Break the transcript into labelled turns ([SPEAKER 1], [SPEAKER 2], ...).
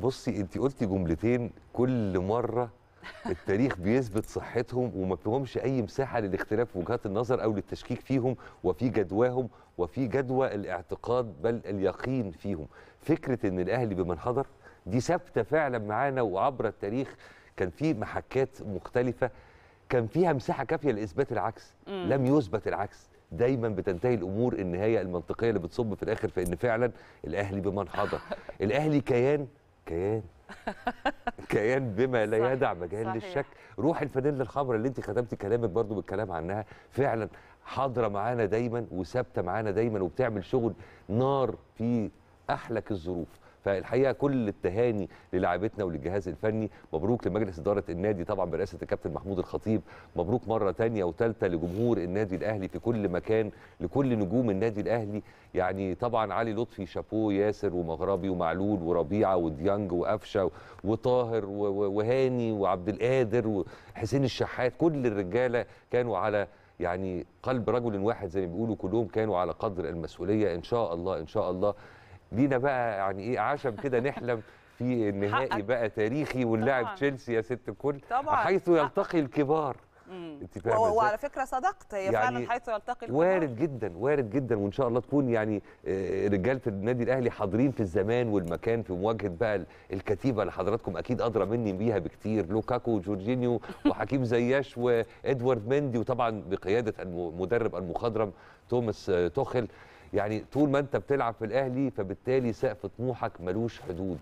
[SPEAKER 1] بصي انت قلتي جملتين كل مرة التاريخ بيثبت صحتهم وما فيهمش أي مساحة للاختلاف في وجهات النظر أو للتشكيك فيهم وفي جدواهم وفي جدوى الاعتقاد بل اليقين فيهم. فكرة إن الأهلي بمن حضر دي ثابتة فعلا معانا وعبر التاريخ. كان في محكات مختلفة كان فيها مساحة كافية لإثبات العكس. لم يثبت العكس. دايما بتنتهي الأمور النهايه المنطقية اللي بتصب في الآخر في إن فعلا الأهلي بمن حضر. الأهلي كيان كيان كيان بما لا يدع مجال. للشك. روح الفانيلا الحمراء اللي انت ختمتي كلامك برضو بالكلام عنها. فعلا حاضرة معانا دايما وثابتة معانا دايما وبتعمل شغل نار في أحلك الظروف. فالحقيقة كل التهاني للاعبتنا وللجهاز الفني. مبروك لمجلس إدارة النادي طبعا برئاسة الكابتن محمود الخطيب. مبروك مرة تانية وثالثه لجمهور النادي الأهلي في كل مكان لكل نجوم النادي الأهلي. يعني طبعا علي لطفي شابو ياسر ومغربي ومعلول وربيعة وديانج وقفشة وطاهر وهاني وعبد القادر وحسين الشحات. كل الرجالة كانوا على يعني قلب رجل واحد زي ما بيقولوا كلهم كانوا على قدر المسؤولية. إن شاء الله إن شاء الله لينا بقى يعني إيه عشم كده نحلم في النهائي. بقى تاريخي ونلاعب
[SPEAKER 2] طبعاً.
[SPEAKER 1] تشيلسي يا ست الكل
[SPEAKER 2] طبعاً.
[SPEAKER 1] حيث يلتقي الكبار.
[SPEAKER 2] أنت
[SPEAKER 1] فاهمة؟
[SPEAKER 2] وعلى فكرة صدقت هي
[SPEAKER 1] يعني
[SPEAKER 2] فعلا حيث يلتقي الكبار.
[SPEAKER 1] وارد جدا وارد جدا وإن شاء الله تكون يعني آه، رجالة النادي الأهلي حاضرين في الزمان والمكان في مواجهة بقى ال- الكتيبة اللي حضراتكم أكيد أدرى مني بيها بكتير لوكاكو وجورجينيو وحكيم زياش وإدوارد مندي وطبعا بقيادة المدرب المخضرم توماس آه، توخل يعني طول ما انت بتلعب في الأهلي فبالتالي سقف طموحك ملوش حدود.